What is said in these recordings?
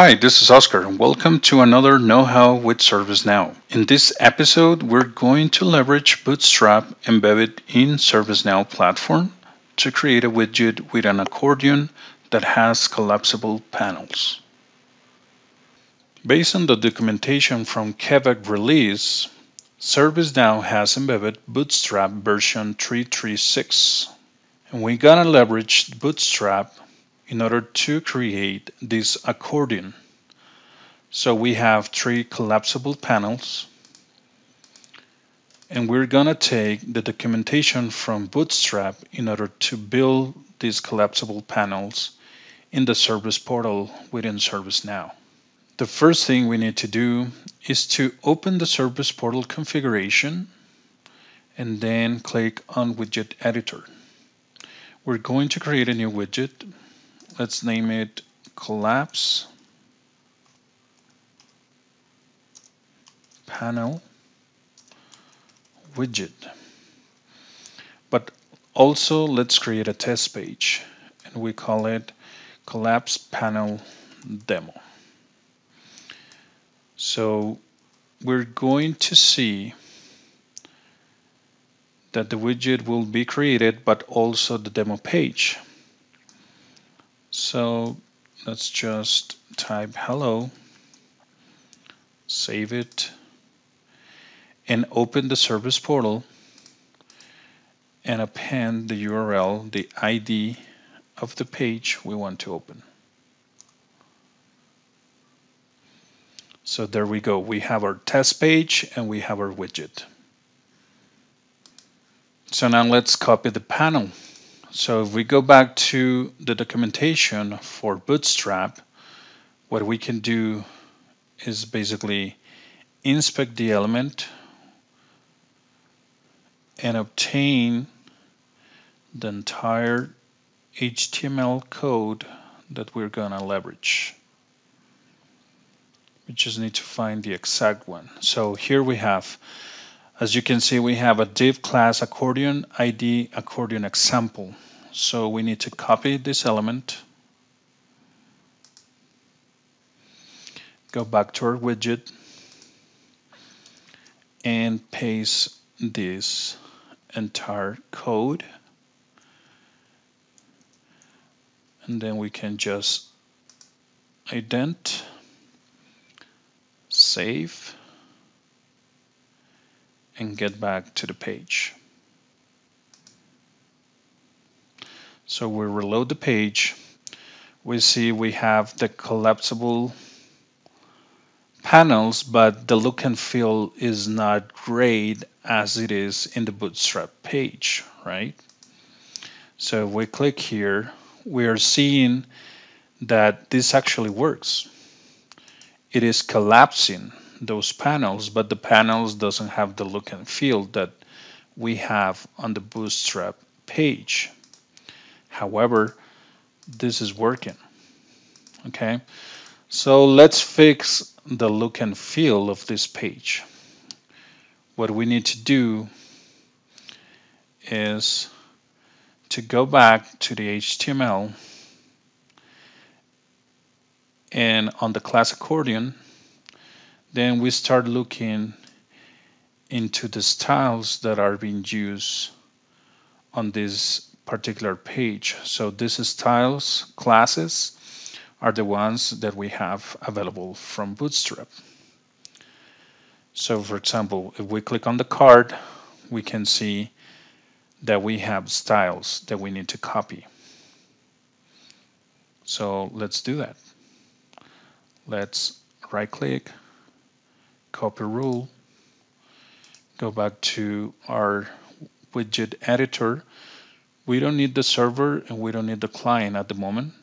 Hi, this is Oscar and welcome to another Know-How with ServiceNow. In this episode, we're going to leverage Bootstrap embedded in ServiceNow platform to create a widget with an accordion that has collapsible panels. Based on the documentation from Quebec release, ServiceNow has embedded Bootstrap version 336. And we're gonna leverage Bootstrap in order to create this accordion. So we have three collapsible panels and we're gonna take the documentation from Bootstrap in order to build these collapsible panels in the service portal within ServiceNow. The first thing we need to do is to open the service portal configuration and then click on widget editor. We're going to create a new widget let's name it collapse panel widget. But also let's create a test page and we call it collapse panel demo. So we're going to see that the widget will be created, but also the demo page. So let's just type hello, save it, and open the service portal and append the URL, the ID of the page we want to open. So there we go. We have our test page and we have our widget. So now let's copy the panel. So if we go back to the documentation for Bootstrap, what we can do is basically inspect the element and obtain the entire HTML code that we're going to leverage. We just need to find the exact one. So here we have as you can see, we have a div class accordion ID accordion example. So we need to copy this element, go back to our widget, and paste this entire code. And then we can just ident, save, and get back to the page. So we reload the page. We see we have the collapsible panels, but the look and feel is not great as it is in the Bootstrap page, right? So if we click here, we are seeing that this actually works. It is collapsing those panels, but the panels doesn't have the look and feel that we have on the Bootstrap page. However, this is working. Okay, so let's fix the look and feel of this page. What we need to do is to go back to the HTML and on the class accordion then we start looking into the styles that are being used on this particular page. So these styles classes are the ones that we have available from Bootstrap. So for example, if we click on the card, we can see that we have styles that we need to copy. So let's do that. Let's right click, copy rule, go back to our widget editor. We don't need the server and we don't need the client at the moment.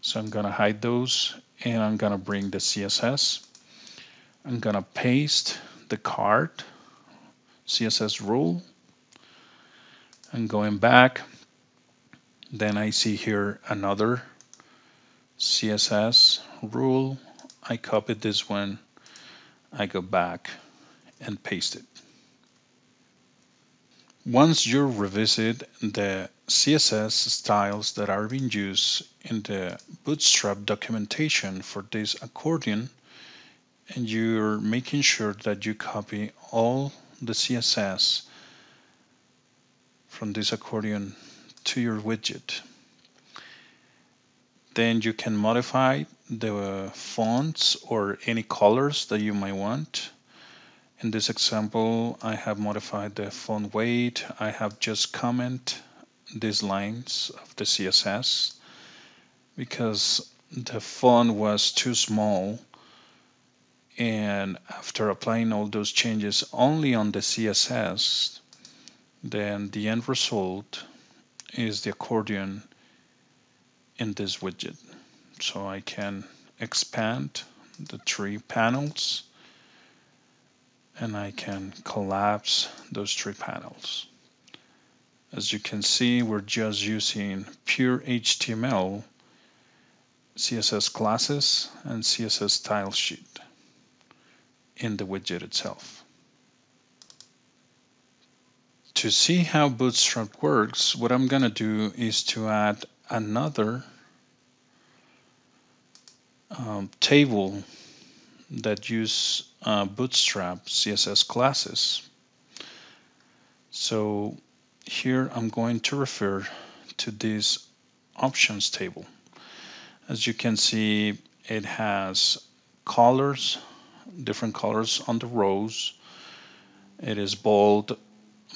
So I'm gonna hide those and I'm gonna bring the CSS. I'm gonna paste the card, CSS rule. And going back, then I see here another CSS rule I copied this one, I go back and paste it. Once you revisit the CSS styles that are being used in the Bootstrap documentation for this accordion, and you're making sure that you copy all the CSS from this accordion to your widget. Then you can modify the fonts or any colors that you might want. In this example, I have modified the font weight. I have just comment these lines of the CSS because the font was too small and after applying all those changes only on the CSS then the end result is the accordion in this widget so I can expand the three panels and I can collapse those three panels as you can see we're just using pure HTML CSS classes and CSS style sheet in the widget itself. To see how Bootstrap works, what I'm going to do is to add another um, table that use uh, Bootstrap CSS classes. So here I'm going to refer to this options table. As you can see, it has colors different colors on the rows. It is bold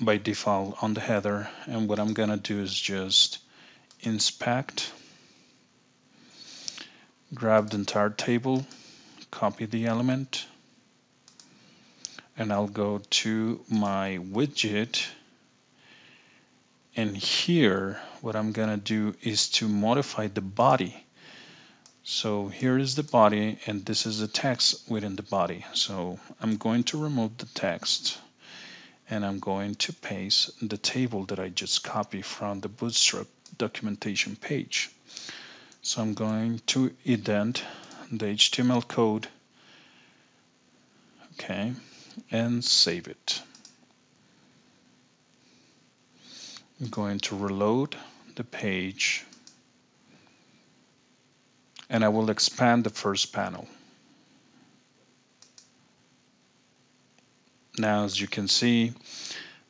by default on the header. And what I'm gonna do is just inspect, grab the entire table, copy the element, and I'll go to my widget. And here, what I'm gonna do is to modify the body. So here is the body and this is the text within the body. So I'm going to remove the text and I'm going to paste the table that I just copied from the Bootstrap documentation page. So I'm going to indent the HTML code, okay, and save it. I'm going to reload the page and I will expand the first panel. Now, as you can see,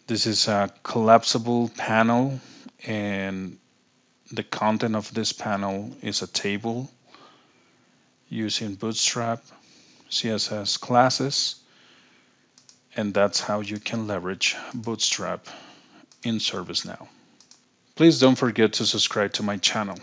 this is a collapsible panel and the content of this panel is a table using Bootstrap CSS classes and that's how you can leverage Bootstrap in ServiceNow. Please don't forget to subscribe to my channel.